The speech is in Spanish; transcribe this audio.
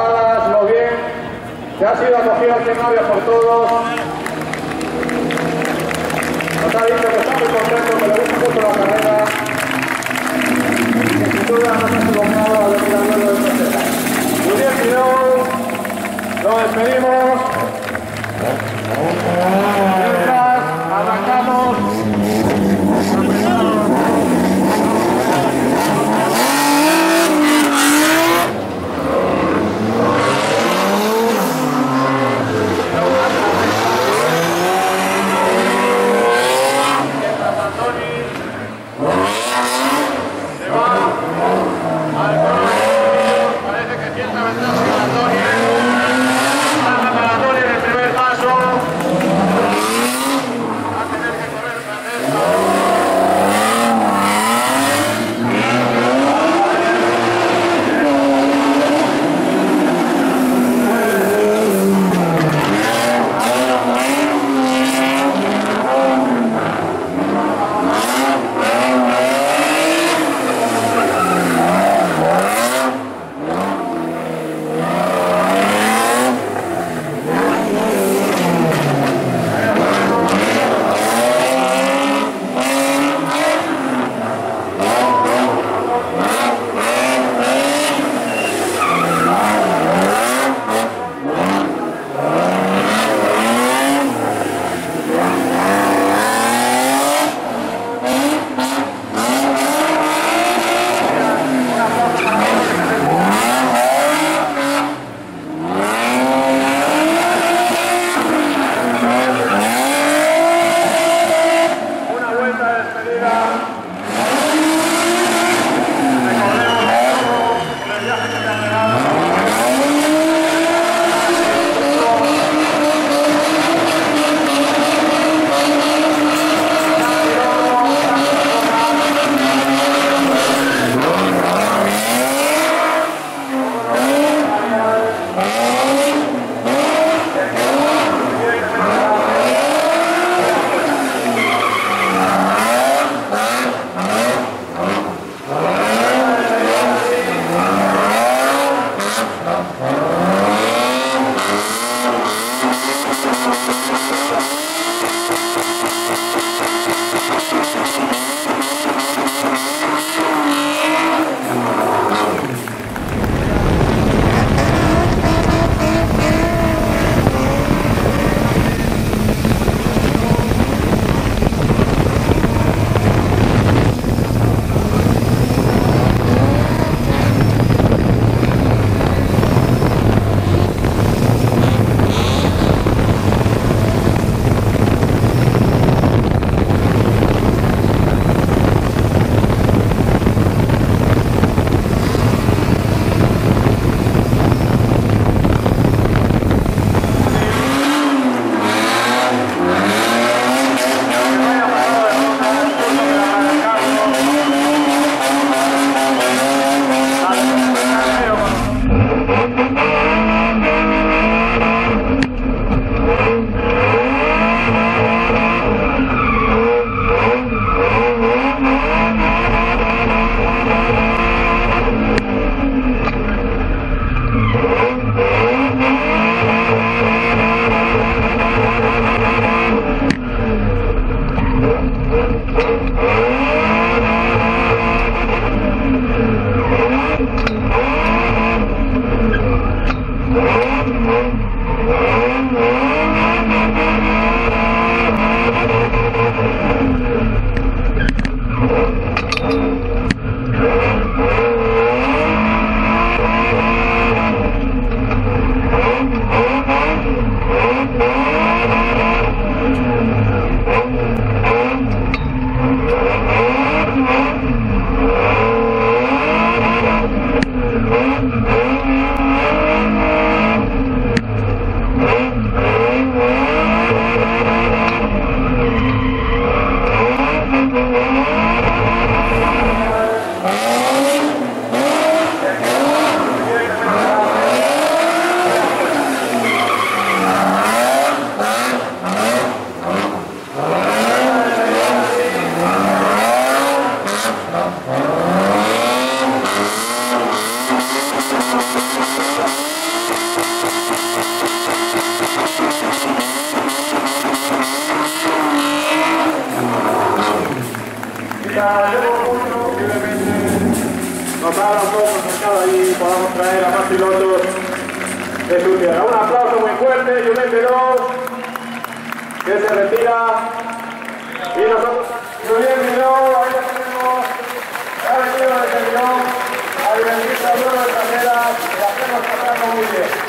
cámaras, lo bien que ha sido acogido el temario por todos. Nos ha dicho que está muy contento, que le gusta mucho la carrera. Que sin duda no se ha equivocado al mirador de Muy bien, Pidón. Nos despedimos. nos haga un poco y podamos traer a más pilotos de su tierra. Un aplauso muy fuerte y un que se retira y nosotros muy bien Miró, ahí lo tenemos, ha venido desde Miró, a bendita de carrera, y hacemos pasarlo muy bien.